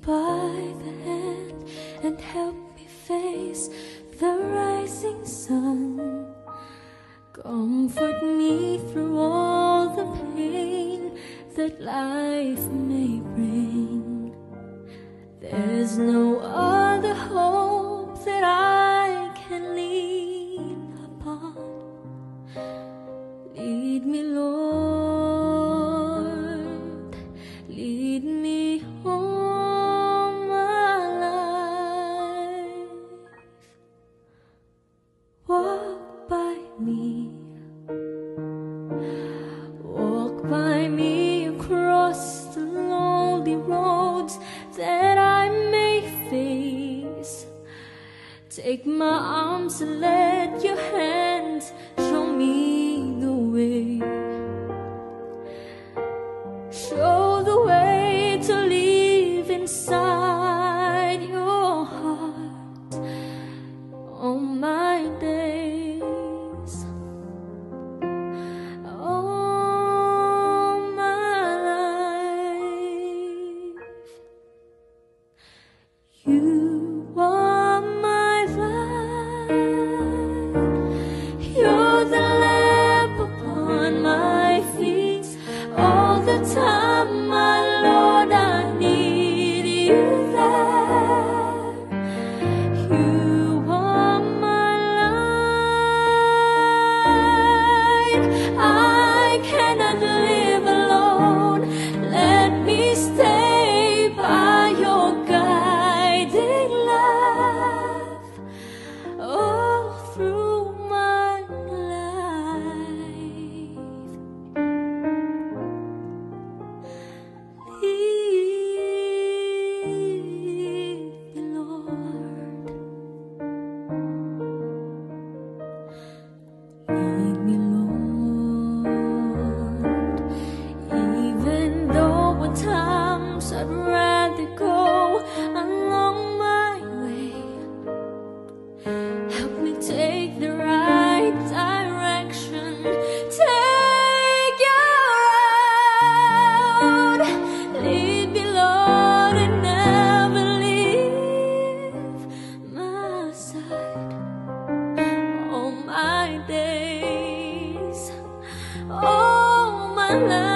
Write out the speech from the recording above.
by the hand and help me face the rising sun. Comfort me through all the pain that life may bring. There's no other. Take my arms and let your hands show me. love.